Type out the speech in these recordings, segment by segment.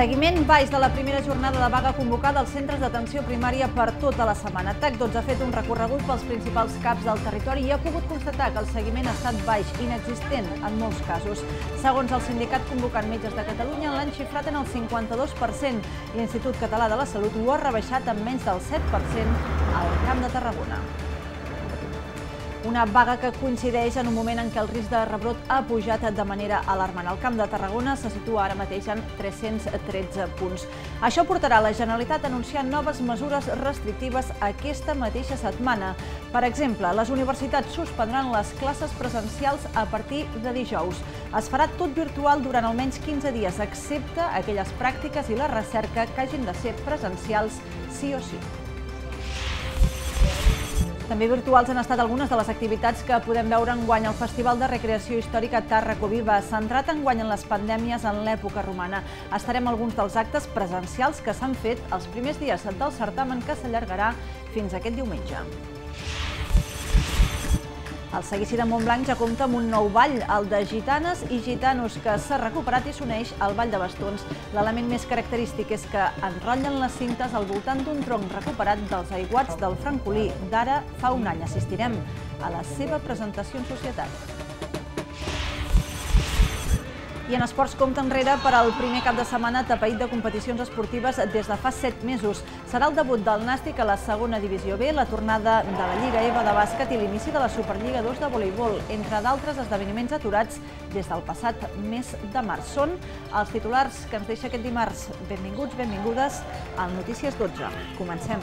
Seguiment baix de la primera jornada de vaga convocada als centres d'atenció primària per tota la setmana. TAC12 ha fet un recorregut pels principals caps del territori i ha pogut constatar que el seguiment ha estat baix, inexistent en molts casos. Segons el sindicat convocant metges de Catalunya, l'han xifrat en el 52%. L'Institut Català de la Salut ho ha rebaixat en menys del 7% al Camp de Tarragona. Una vaga que coincideix en un moment en què el risc de rebrot ha pujat de manera alarmant. El Camp de Tarragona se situa ara mateix en 313 punts. Això portarà la Generalitat a anunciar noves mesures restrictives aquesta mateixa setmana. Per exemple, les universitats suspendran les classes presencials a partir de dijous. Es farà tot virtual durant almenys 15 dies, excepte aquelles pràctiques i la recerca que hagin de ser presencials sí o sí. També virtuals han estat algunes de les activitats que podem veure en guany al Festival de Recreació Històrica Tàrraco Viva, centrat en guany en les pandèmies en l'època romana. Estarem alguns dels actes presencials que s'han fet els primers dies del certamen que s'allargarà fins aquest diumenge. El seguici de Montblanc ja compta amb un nou ball, el de gitanes i gitanos, que s'ha recuperat i s'uneix al ball de bastons. L'element més característic és que enrotllen les cintes al voltant d'un tronc recuperat dels aiguats del francolí. D'ara fa un any assistirem a la seva presentació en societat. I en esports compta enrere per al primer cap de setmana tapeït de competicions esportives des de fa set mesos. Serà el debut del Nàstic a la segona divisió B, la tornada de la Lliga EVA de bàsquet i l'inici de la Superliga 2 de voleibol, entre d'altres esdeveniments aturats des del passat mes de març. Són els titulars que ens deixa aquest dimarts. Benvinguts, benvingudes al Notícies 12. Comencem.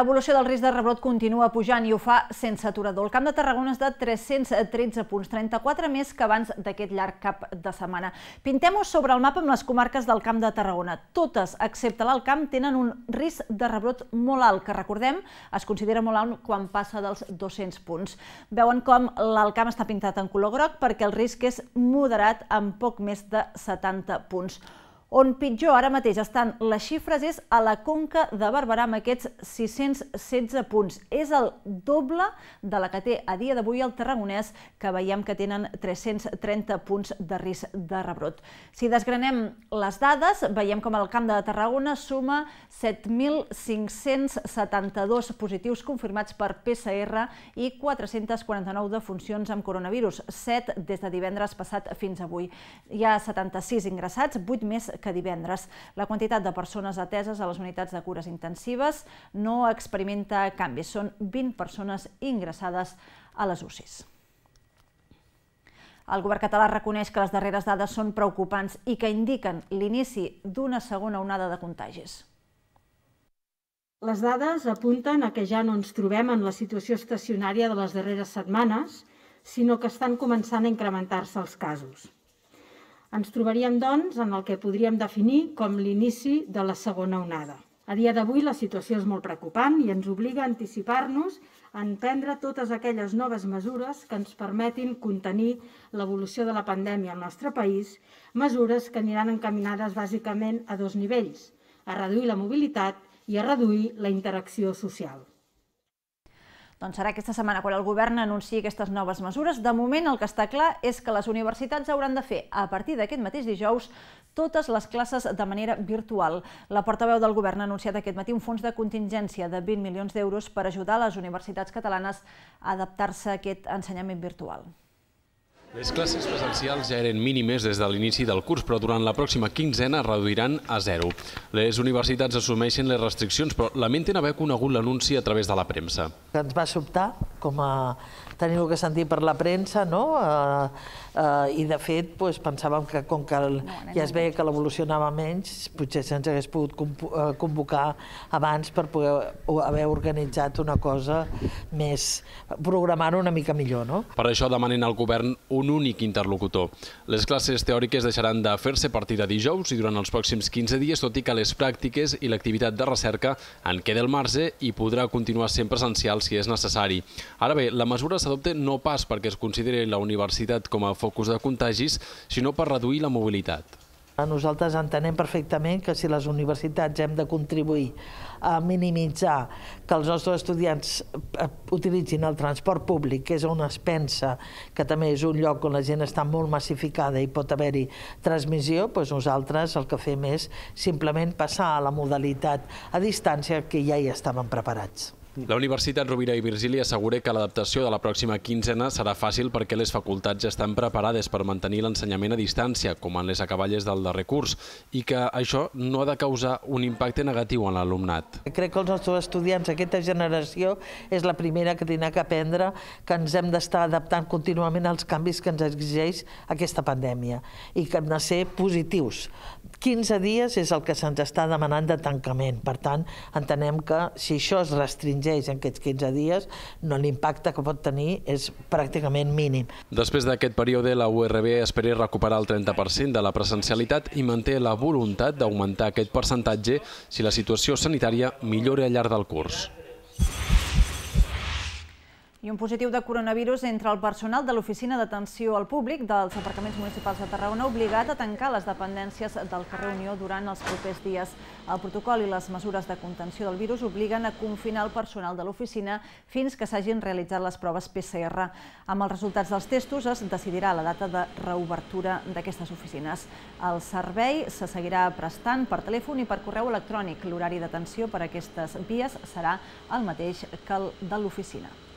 L'evolució del risc de rebrot continua pujant i ho fa sense aturador. El Camp de Tarragona és de 313 punts, 34 més que abans d'aquest llarg cap de setmana. Pintem-ho sobre el mapa amb les comarques del Camp de Tarragona. Totes, excepte l'Alt Camp, tenen un risc de rebrot molt alt, que recordem, es considera molt alt quan passa dels 200 punts. Veuen com l'Alt Camp està pintat en color groc perquè el risc és moderat amb poc més de 70 punts. On pitjor ara mateix estan les xifres és a la Conca de Barberà amb aquests 616 punts. És el doble de la que té a dia d'avui el Tarragonès, que veiem que tenen 330 punts de risc de rebrot. Si desgranem les dades, veiem com el Camp de Tarragona suma 7.572 positius confirmats per PCR i 449 defuncions amb coronavirus, 7 des de divendres passat fins avui. Hi ha 76 ingressats, 8 més que divendres. La quantitat de persones ateses a les unitats de cures intensives no experimenta canvis. Són 20 persones ingressades a les UCIs. El govern català reconeix que les darreres dades són preocupants i que indiquen l'inici d'una segona onada de contagis. Les dades apunten a que ja no ens trobem en la situació estacionària de les darreres setmanes, sinó que estan començant a incrementar-se els casos. Ens trobaríem, doncs, en el que podríem definir com l'inici de la segona onada. A dia d'avui la situació és molt preocupant i ens obliga a anticipar-nos en prendre totes aquelles noves mesures que ens permetin contenir l'evolució de la pandèmia al nostre país, mesures que aniran encaminades bàsicament a dos nivells, a reduir la mobilitat i a reduir la interacció social. Doncs serà aquesta setmana quan el govern anunciï aquestes noves mesures. De moment el que està clar és que les universitats hauran de fer, a partir d'aquest mateix dijous, totes les classes de manera virtual. La portaveu del govern ha anunciat aquest matí un fons de contingència de 20 milions d'euros per ajudar les universitats catalanes a adaptar-se a aquest ensenyament virtual. Les classes presencials ja eren mínimes des de l'inici del curs, però durant la pròxima quinzena reduiran a zero. Les universitats assumeixen les restriccions, però lamenten haver conegut l'anunci a través de la premsa. Ens va sobtar, com a tenir-ho que sentir per la premsa, no? Eh, eh, I, de fet, doncs, pensàvem que com que el, ja es veia que l'evolució anava menys, potser se'ns hagués pogut eh, convocar abans per poder haver organitzat una cosa més, programar-ho una mica millor, no? Per això demanen al govern un únic interlocutor. Les classes teòriques deixaran de fer-se a partir de dijous i durant els pròxims 15 dies, tot i que les pràctiques i l'activitat de recerca en queda el marge i podrà continuar sent presencial si és necessari. Ara bé, la mesura s'adopta no pas perquè es consideri la universitat com a focus de contagis, sinó per reduir la mobilitat. Nosaltres entenem perfectament que si les universitats hem de contribuir a minimitzar que els nostres estudiants eh, utilitzin el transport públic, que és on es pensa que també és un lloc on la gent està molt massificada i pot haver-hi transmissió, doncs nosaltres el que fem és simplement passar a la modalitat a distància que ja hi estaven preparats. La Universitat Rovira i Virgili assegura que l'adaptació de la pròxima quinzena serà fàcil perquè les facultats ja estan preparades per mantenir l'ensenyament a distància, com en les acaballes del darrer curs, i que això no ha de causar un impacte negatiu en l'alumnat. Crec que els nostres estudiants, aquesta generació, és la primera que tindrà que aprendre que ens hem d'estar adaptant contínuament als canvis que ens exigeix aquesta pandèmia i que hem de ser positius. 15 dies és el que se'ns està demanant de tancament. Per tant, entenem que si això es restringeix en aquests 15 dies, no l'impacte que pot tenir és pràcticament mínim. Després d'aquest període, la URB espera recuperar el 30% de la presencialitat i manté la voluntat d'augmentar aquest percentatge si la situació sanitària millora al llarg del curs. I un positiu de coronavirus entre el personal de l'Oficina d'Atenció al Públic dels aparcaments municipals de Tarragona obligat a tancar les dependències del carrer Unió durant els propers dies. El protocol i les mesures de contenció del virus obliguen a confinar el personal de l'oficina fins que s'hagin realitzat les proves PCR. Amb els resultats dels testos es decidirà la data de reobertura d'aquestes oficines. El servei se seguirà prestant per telèfon i per correu electrònic. L'horari d'atenció per a aquestes vies serà el mateix que el de l'oficina.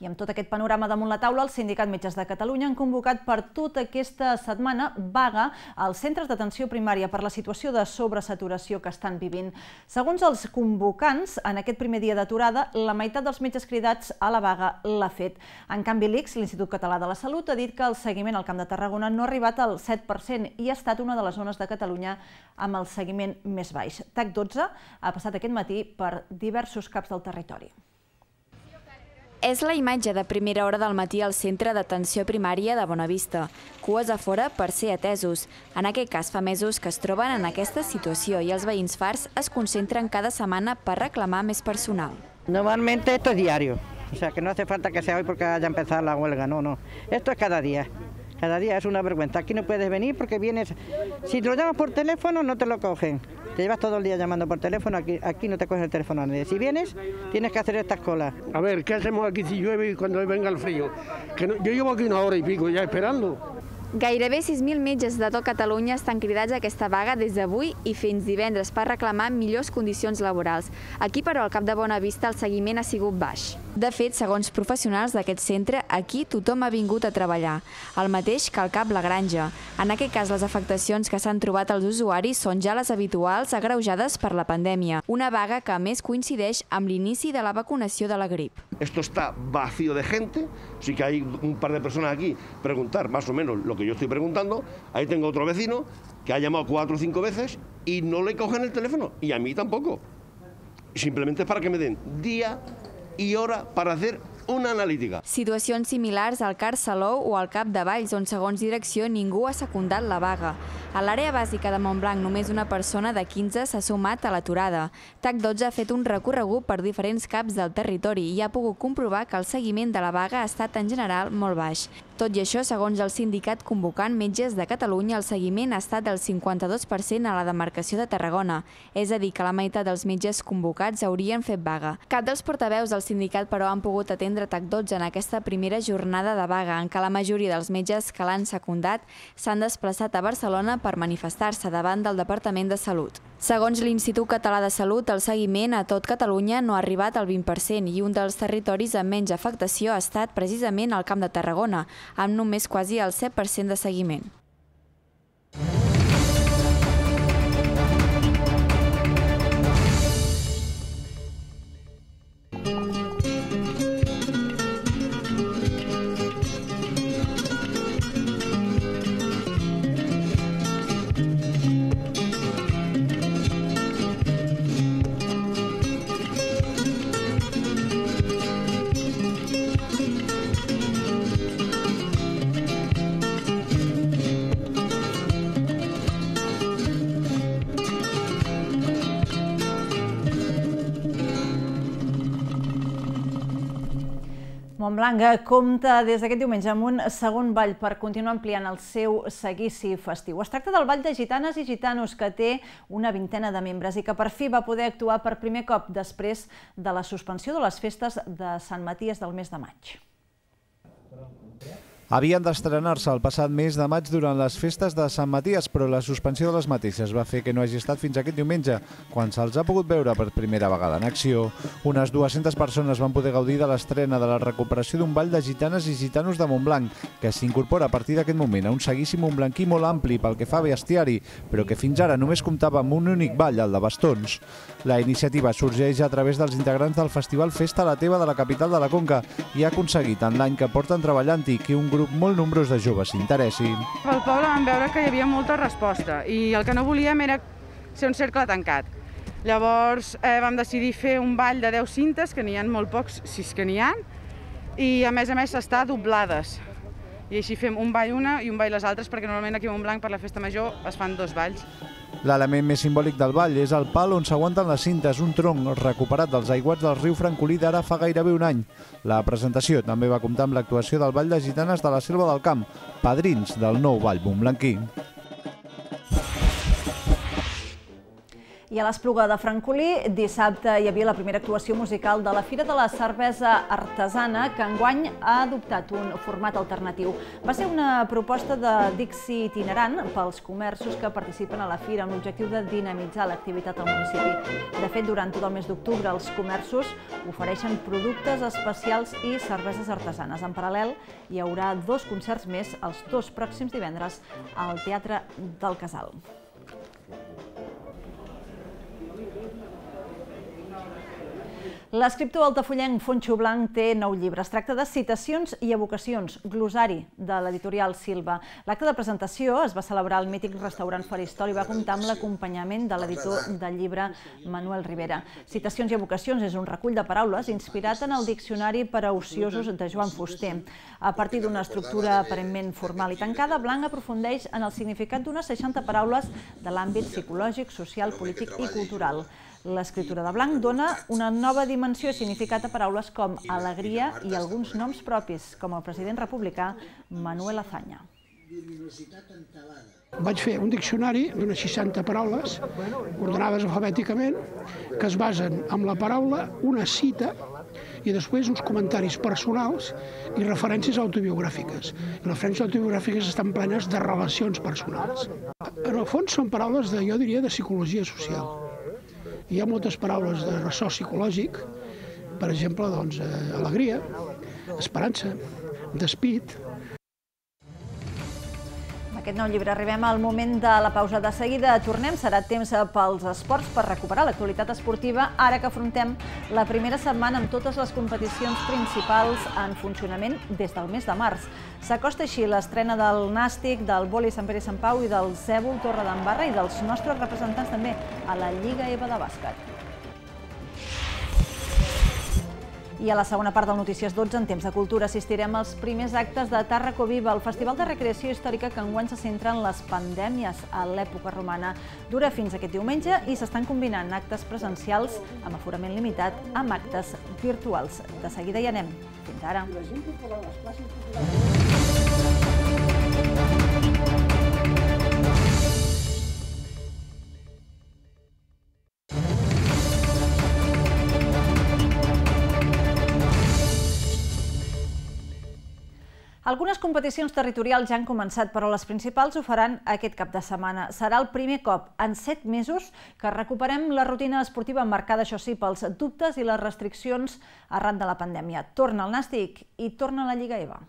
I amb tot aquest panorama damunt la taula, els sindicats metges de Catalunya han convocat per tota aquesta setmana vaga als centres d'atenció primària per la situació de sobresaturació que estan vivint. Segons els convocants, en aquest primer dia d'aturada, la meitat dels metges cridats a la vaga l'ha fet. En canvi, l'ICS, l'Institut Català de la Salut, ha dit que el seguiment al Camp de Tarragona no ha arribat al 7% i ha estat una de les zones de Catalunya amb el seguiment més baix. TAC 12 ha passat aquest matí per diversos caps del territori. És la imatge de primera hora del matí al centre d'atenció primària de Bonavista. Cues a fora per ser atesos. En aquest cas fa mesos que es troben en aquesta situació i els veïns fars es concentren cada setmana per reclamar més personal. Normalmente esto es diario, o sea que no hace falta que sea hoy porque haya empezado la huelga, no, no. Esto es cada día. Cada día es una vergüenza. Aquí no puedes venir porque vienes. Si lo llamas por teléfono, no te lo cogen. Te llevas todo el día llamando por teléfono, aquí, aquí no te coges el teléfono a nadie. Si vienes, tienes que hacer estas colas. A ver, ¿qué hacemos aquí si llueve y cuando venga el frío? Que no, yo llevo aquí una hora y pico ya esperando. Gairebé 6.000 metges de tot Catalunya estan cridats a aquesta vaga des d'avui i fins divendres per reclamar millors condicions laborals. Aquí, però, al Cap de Bona Vista, el seguiment ha sigut baix. De fet, segons professionals d'aquest centre, aquí tothom ha vingut a treballar, el mateix que al Cap La Granja. En aquest cas, les afectacions que s'han trobat als usuaris són ja les habituals agreujades per la pandèmia, una vaga que a més coincideix amb l'inici de la vacunació de la grip. Esto está vacío de gente, sí que hay un par de personas aquí preguntar más o menos lo que yo estoy preguntando. Ahí tengo otro vecino que ha llamado cuatro o cinco veces y no le cogen el teléfono, y a mí tampoco. Simplemente es para que me den día y hora para hacer una analítica. Situacions similars al CAR Salou o al Cap de Valls, on segons direcció ningú ha secundat la vaga. A l'àrea bàsica de Montblanc només una persona de 15 s'ha sumat a l'aturada. TAC 12 ha fet un recorregut per diferents caps del territori i ha pogut comprovar que el seguiment de la vaga ha estat en general molt baix. Tot i això, segons el sindicat convocant Metges de Catalunya, el seguiment ha estat del 52% a la demarcació de Tarragona, és a dir, que la meitat dels metges convocats haurien fet vaga. Cap dels portaveus del sindicat, però, han pogut atendre TAC 12 en aquesta primera jornada de vaga, en què la majoria dels metges que l'han secundat s'han desplaçat a Barcelona per manifestar-se davant del Departament de Salut. Segons l'Institut Català de Salut, el seguiment a tot Catalunya no ha arribat al 20% i un dels territoris amb menys afectació ha estat precisament el Camp de Tarragona, amb només quasi el 7% de seguiment. Montblanc compta des d'aquest diumenge amb un segon ball per continuar ampliant el seu seguici festiu. Es tracta del Ball de Gitanes i Gitanos, que té una vintena de membres i que per fi va poder actuar per primer cop després de la suspensió de les festes de Sant Maties del mes de maig. Havien d'estrenar-se el passat mes de maig durant les festes de Sant Maties, però la suspensió de les mateixes va fer que no hagi estat fins aquest diumenge, quan se'ls ha pogut veure per primera vegada en acció. Unes 200 persones van poder gaudir de l'estrena de la recuperació d'un ball de gitanes i gitanos de Montblanc, que s'incorpora a partir d'aquest moment a un seguici montblanquí molt ampli pel que fa a bestiari, però que fins ara només comptava amb un únic ball, el de bastons. La iniciativa sorgeix a través dels integrants del Festival Festa la Teva de la capital de la Conca i ha aconseguit en l'any que porten treballant-hi que un grup molt nombrós de joves s'interessi. Pel poble vam veure que hi havia molta resposta i el que no volíem era ser un cercle tancat. Llavors eh, vam decidir fer un ball de 10 cintes, que n'hi ha molt pocs, si és que n'hi ha, i a més a més està doblades. I així fem un ball una i un ball les altres, perquè normalment aquí a Montblanc per la festa major es fan dos balls. L'element més simbòlic del ball és el pal on s'aguanten les cintes, un tronc recuperat dels aiguats del riu Francolí d'ara fa gairebé un any. La presentació també va comptar amb l'actuació del Ball de Gitanes de la Selva del Camp, padrins del nou Ball Montblanquí. I a l'Espluga de Francolí, dissabte hi havia la primera actuació musical de la Fira de la Cervesa Artesana, que enguany ha adoptat un format alternatiu. Va ser una proposta de Dixi itinerant pels comerços que participen a la Fira amb l'objectiu de dinamitzar l'activitat al municipi. De fet, durant tot el mes d'octubre, els comerços ofereixen productes especials i cerveses artesanes. En paral·lel, hi haurà dos concerts més els dos pròxims divendres al Teatre del Casal. L'escriptor altafollenc Fonxo Blanc té nou llibre. Es tracta de Citacions i evocacions, glosari de l'editorial Silva. L'acte de presentació es va celebrar al mític restaurant Faristol i va comptar amb l'acompanyament de l'editor del llibre Manuel Rivera. Citacions i evocacions és un recull de paraules inspirat en el Diccionari per a ociosos de Joan Fuster. A partir d'una estructura aparentment formal i tancada, Blanc aprofundeix en el significat d'unes 60 paraules de l'àmbit psicològic, social, polític i cultural. L'escriptura de Blanc dona una nova dimensió i significat a paraules com alegria i alguns noms propis, com el president republicà Manuel Azanya. Vaig fer un diccionari d'unes 60 paraules, ordenades alfabèticament, que es basen en la paraula, una cita, i després uns comentaris personals i referències autobiogràfiques. I les referències autobiogràfiques estan plenes de relacions personals. En el fons són paraules de, jo diria, de psicologia social hi ha moltes paraules de ressò psicològic, per exemple, doncs, eh, alegria, esperança, despit, aquest nou llibre arribem al moment de la pausa de seguida. Tornem, serà temps pels esports per recuperar l'actualitat esportiva ara que afrontem la primera setmana amb totes les competicions principals en funcionament des del mes de març. S'acosta així l'estrena del Nàstic, del Boli Sant Pere Sant Pau i del Cèbol Torre d'Embarra i dels nostres representants també a la Lliga EVA de bàsquet. I a la segona part del Notícies 12, en temps de cultura, assistirem als primers actes de Tàrraco Viva, el festival de recreació històrica que enguany se centra en les pandèmies a l'època romana. Dura fins aquest diumenge i s'estan combinant actes presencials amb aforament limitat amb actes virtuals. De seguida hi anem. Fins ara. Algunes competicions territorials ja han començat, però les principals ho faran aquest cap de setmana. Serà el primer cop en set mesos que recuperem la rutina esportiva marcada, això sí, pels dubtes i les restriccions arran de la pandèmia. Torna el Nàstic i torna la Lliga EVA.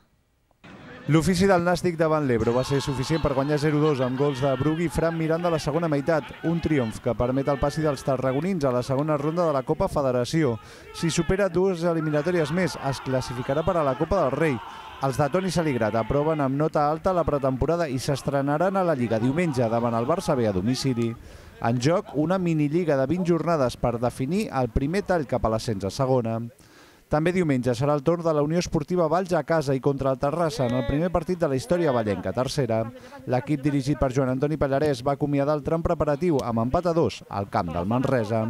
L'ofici del Nàstic davant l'Ebro va ser suficient per guanyar 0-2 amb gols de Brugui i Fran Miranda a la segona meitat, un triomf que permet el passi dels tarragonins a la segona ronda de la Copa Federació. Si supera dues eliminatòries més, es classificarà per a la Copa del Rei. Els de Toni Saligrat aproven amb nota alta la pretemporada i s'estrenaran a la Lliga diumenge davant el Barça B a domicili. En joc, una minilliga de 20 jornades per definir el primer tall cap a l'ascens a segona. També diumenge serà el torn de la Unió Esportiva Valls a casa i contra el Terrassa en el primer partit de la història ballenca, tercera. L'equip dirigit per Joan Antoni Pallarès va acomiadar el tram preparatiu amb empat a dos al camp del Manresa.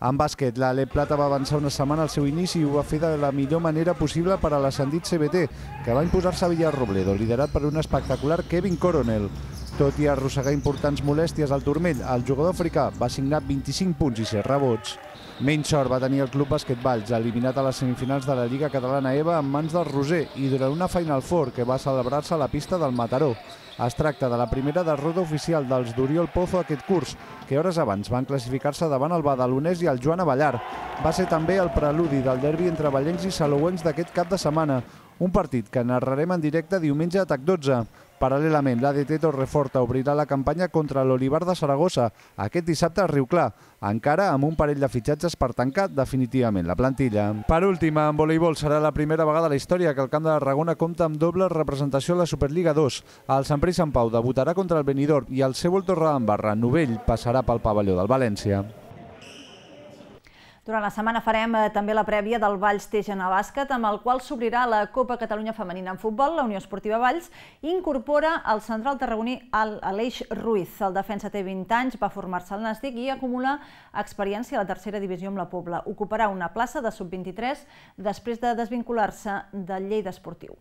En bàsquet, la Le Plata va avançar una setmana al seu inici i ho va fer de la millor manera possible per a l'ascendit CBT, que va imposar-se a Villarrobledo, liderat per un espectacular Kevin Coronel. Tot i arrossegar importants molèsties al turmell, el jugador africà va signar 25 punts i 6 rebots. Menys sort va tenir el Club Basquetballs, eliminat a les semifinals de la Lliga Catalana EVA en mans del Roser i durant una Final Four que va celebrar-se a la pista del Mataró. Es tracta de la primera derrota oficial dels d'Oriol Pozo aquest curs, que hores abans van classificar-se davant el Badalonès i el Joan Avellar. Va ser també el preludi del derbi entre ballencs i salouencs d'aquest cap de setmana, un partit que narrarem en directe diumenge a TAC 12. Paral·lelament, l'ADT Torreforta obrirà la campanya contra l'Olivar de Saragossa aquest dissabte a Riuclar, encara amb un parell de fitxatges per tancar definitivament la plantilla. Per últim, en voleibol serà la primera vegada a la història que el camp de Tarragona compta amb doble representació a la Superliga 2. El Sant Pere Sant Pau debutarà contra el Benidorm i el seu Torredembarra Novell passarà pel pavelló del València. Durant la setmana farem eh, també la prèvia del Valls Tejana Bàsquet, amb el qual s'obrirà la Copa Catalunya Femenina en Futbol. La Unió Esportiva Valls incorpora el central tarragoní Aleix Ruiz. El defensa té 20 anys, va formar-se al Nàstic i acumula experiència a la tercera divisió amb la Pobla. Ocuparà una plaça de sub-23 després de desvincular-se del Lleida Esportiu.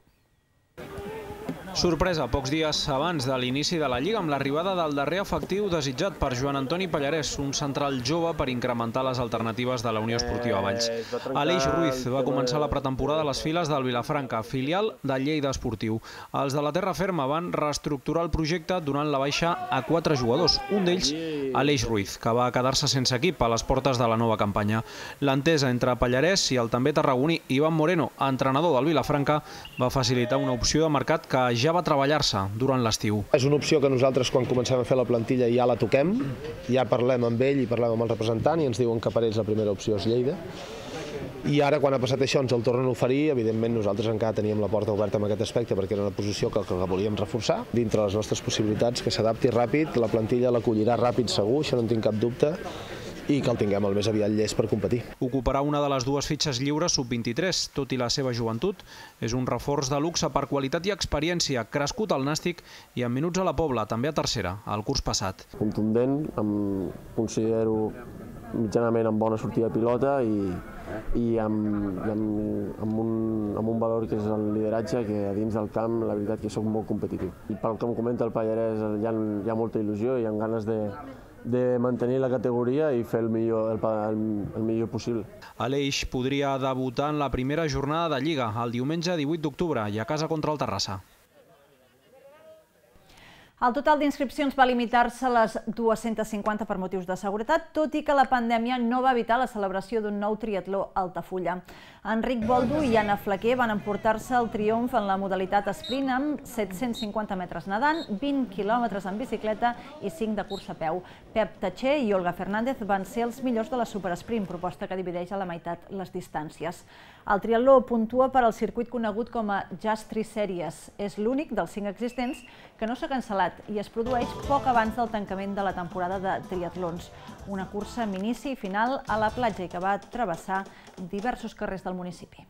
Sorpresa pocs dies abans de l'inici de la Lliga amb l'arribada del darrer efectiu desitjat per Joan Antoni Pallarès, un central jove per incrementar les alternatives de la Unió Esportiva Valls. Aleix Ruiz va començar la pretemporada a les files del Vilafranca, filial del Lleida Esportiu. Els de la Terra Ferma van reestructurar el projecte donant la baixa a quatre jugadors, un d'ells Aleix Ruiz, que va quedar-se sense equip a les portes de la nova campanya. L'entesa entre Pallarès i el també tarragoní Ivan Moreno, entrenador del Vilafranca, va facilitar una opció de mercat que ja ja va treballar-se durant l'estiu. És una opció que nosaltres quan comencem a fer la plantilla ja la toquem, ja parlem amb ell i parlem amb el representant i ens diuen que per ells la primera opció és Lleida. I ara, quan ha passat això, ens el tornen a oferir. Evidentment, nosaltres encara teníem la porta oberta en aquest aspecte perquè era una posició que, que volíem reforçar. Dintre les nostres possibilitats, que s'adapti ràpid, la plantilla l'acollirà ràpid segur, això no en tinc cap dubte i que el tinguem el més aviat llest per competir. Ocuparà una de les dues fitxes lliures sub-23, tot i la seva joventut. És un reforç de luxe per qualitat i experiència, crescut al Nàstic i en minuts a la Pobla, també a tercera, al curs passat. Contundent, em considero mitjanament amb bona sortida de pilota i, i amb, i amb, amb, un, amb un valor que és el lideratge, que a dins del camp la veritat que sóc molt competitiu. I pel que em comenta el Pallarès hi ha, hi ha molta il·lusió i hi ha ganes de, de mantenir la categoria i fer el millor, el, el, el millor possible. Aleix podria debutar en la primera jornada de Lliga, el diumenge 18 d'octubre, i a casa contra el Terrassa. El total d'inscripcions va limitar-se a les 250 per motius de seguretat, tot i que la pandèmia no va evitar la celebració d'un nou triatló a Altafulla. Enric Boldo i Anna Flaquer van emportar-se el triomf en la modalitat sprint amb 750 metres nedant, 20 quilòmetres en bicicleta i 5 de cursa a peu. Pep Tatxer i Olga Fernández van ser els millors de la supersprint, proposta que divideix a la meitat les distàncies. El triatló puntua per al circuit conegut com a Just Tri Series. És l'únic dels cinc existents que no s'ha cancel·lat i es produeix poc abans del tancament de la temporada de triatlons. Una cursa amb inici i final a la platja i que va travessar diversos carrers del municipi.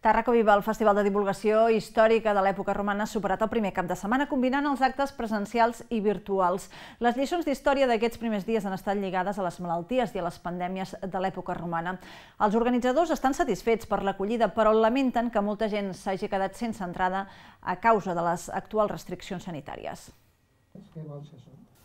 Tàrraco Viva, el festival de divulgació històrica de l'època romana, ha superat el primer cap de setmana combinant els actes presencials i virtuals. Les lliçons d'història d'aquests primers dies han estat lligades a les malalties i a les pandèmies de l'època romana. Els organitzadors estan satisfets per l'acollida, però lamenten que molta gent s'hagi quedat sense entrada a causa de les actuals restriccions sanitàries.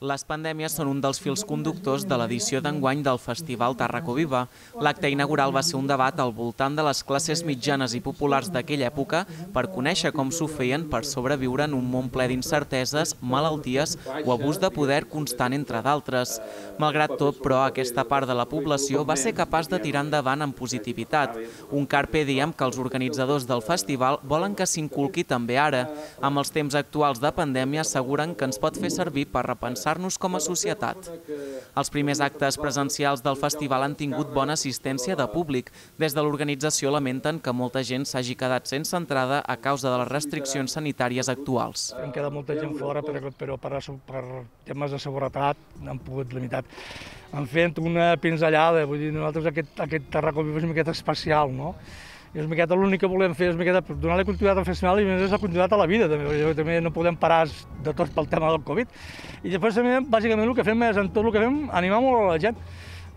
Les pandèmies són un dels fils conductors de l'edició d'enguany del Festival Tarraco Viva. L'acte inaugural va ser un debat al voltant de les classes mitjanes i populars d'aquella època per conèixer com s'ho feien per sobreviure en un món ple d'incerteses, malalties o abús de poder constant, entre d'altres. Malgrat tot, però, aquesta part de la població va ser capaç de tirar endavant amb positivitat. Un carpe diem que els organitzadors del festival volen que s'inculqui també ara. Amb els temps actuals de pandèmia asseguren que ens pot fer servir per repensar repensar-nos com a societat. Els primers actes presencials del festival han tingut bona assistència de públic. Des de l'organització lamenten que molta gent s'hagi quedat sense entrada a causa de les restriccions sanitàries actuals. Han quedat molta gent fora, però, per, per temes de seguretat han pogut limitar. Han fet una pinzellada, vull dir, nosaltres aquest, aquest terracó és una miqueta especial, no? I és miqueta l'únic que volem fer és miqueta donar-li continuïtat al festival i més és la continuïtat a la vida també, perquè també no podem parar de tot pel tema del Covid. I després també, bàsicament, el que fem és, en tot el que fem, animar molt a la gent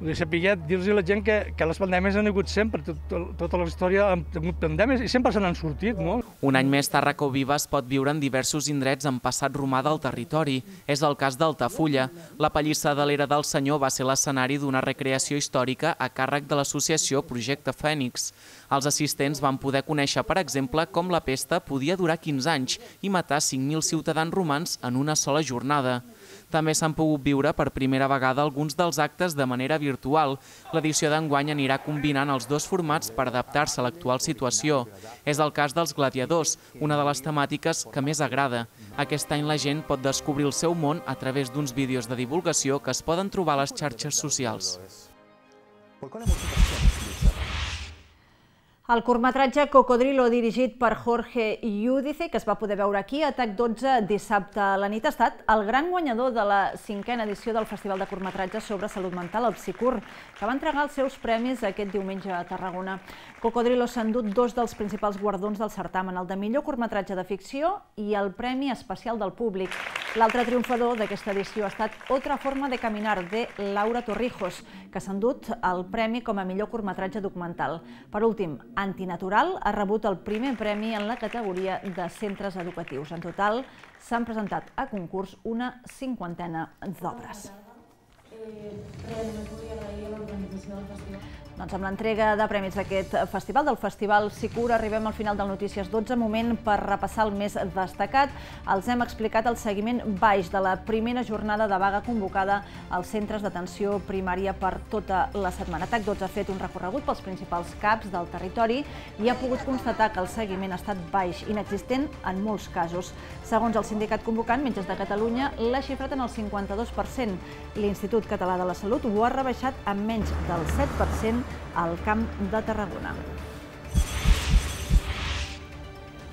de saber dir-los a la gent que, que les pandèmies han hagut sempre, tot, tot, tota la història han tingut pandèmies i sempre se n'han sortit. No? Un any més, Tarraco Viva es pot viure en diversos indrets en passat romà del territori. És el cas d'Altafulla. La pallissa de l'era del Senyor va ser l'escenari d'una recreació històrica a càrrec de l'associació Projecte Fènix. Els assistents van poder conèixer, per exemple, com la pesta podia durar 15 anys i matar 5.000 ciutadans romans en una sola jornada. També s'han pogut viure per primera vegada alguns dels actes de manera virtual. L'edició d'enguany anirà combinant els dos formats per adaptar-se a l'actual situació. És el cas dels gladiadors, una de les temàtiques que més agrada. Aquest any la gent pot descobrir el seu món a través d'uns vídeos de divulgació que es poden trobar a les xarxes socials. El curtmetratge Cocodrilo, dirigit per Jorge Iudice, que es va poder veure aquí a TAC 12 dissabte a la nit, ha estat el gran guanyador de la cinquena edició del Festival de Curtmetratge sobre Salut Mental, el Psicur, que va entregar els seus premis aquest diumenge a Tarragona. Cocodrilo s'ha endut dos dels principals guardons del certamen, el de millor curtmetratge de ficció i el Premi Especial del Públic. L'altre triomfador d'aquesta edició ha estat Otra forma de caminar, de Laura Torrijos, que s'ha endut el premi com a millor curtmetratge documental. Per últim, Antinatural ha rebut el primer premi en la categoria de centres educatius. En total s'han presentat a concurs una cinquantena d'obres. Eh, res, volia agrair l'organització del festival doncs amb l'entrega de premis d'aquest festival, del Festival Sicur, arribem al final del Notícies 12, moment per repassar el més destacat. Els hem explicat el seguiment baix de la primera jornada de vaga convocada als centres d'atenció primària per tota la setmana. TAC 12 ha fet un recorregut pels principals CAPs del territori i ha pogut constatar que el seguiment ha estat baix, inexistent en molts casos. Segons el sindicat convocant, Metges de Catalunya l'ha xifrat en el 52%. L'Institut Català de la Salut ho ha rebaixat en menys del 7% al Camp de Tarragona.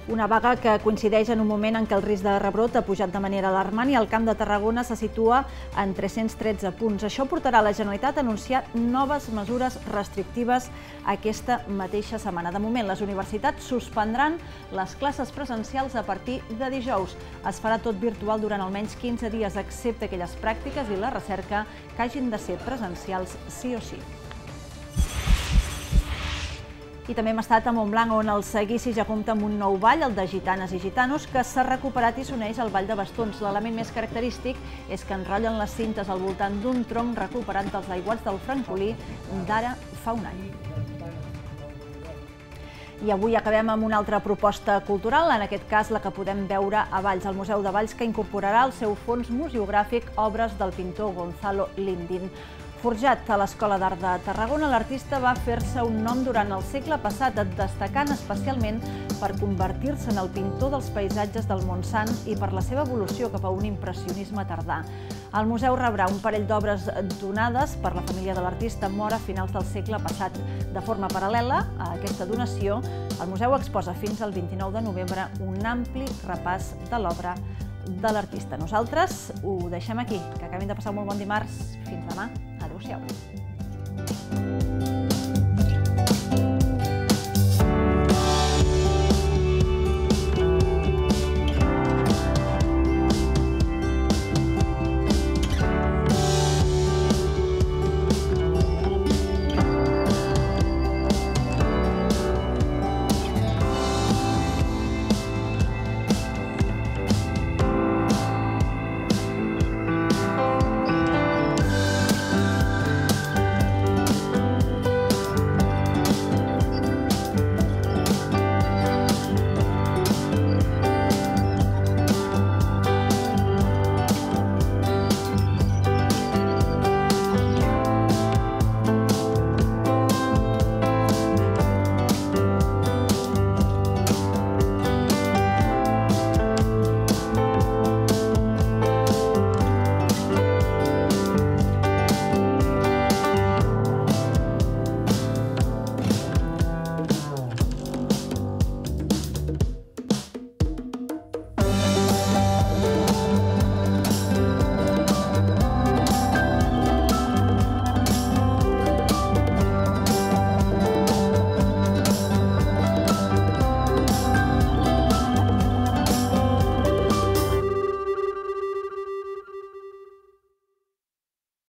Una vaga que coincideix en un moment en què el risc de rebrot ha pujat de manera alarmant i el Camp de Tarragona se situa en 313 punts. Això portarà la Generalitat a anunciar noves mesures restrictives aquesta mateixa setmana. De moment, les universitats suspendran les classes presencials a partir de dijous. Es farà tot virtual durant almenys 15 dies, excepte aquelles pràctiques i la recerca que hagin de ser presencials sí o sí. I també hem estat a Montblanc, on el seguici ja compta amb un nou ball, el de Gitanes i Gitanos, que s'ha recuperat i s'uneix al ball de bastons. L'element més característic és que enrotllen les cintes al voltant d'un tronc recuperat dels aiguats del Francolí d'ara fa un any. I avui acabem amb una altra proposta cultural, en aquest cas la que podem veure a Valls, al Museu de Valls, que incorporarà al seu fons museogràfic obres del pintor Gonzalo Lindin. Forjat a l'Escola d'Art de Tarragona, l'artista va fer-se un nom durant el segle passat, destacant especialment per convertir-se en el pintor dels paisatges del Montsant i per la seva evolució cap a un impressionisme tardà. El museu rebrà un parell d'obres donades per la família de l'artista mort a finals del segle passat. De forma paral·lela a aquesta donació, el museu exposa fins al 29 de novembre un ampli repàs de l'obra de l'artista. Nosaltres ho deixem aquí. Que acabin de passar un molt bon dimarts. Fins demà. comercial.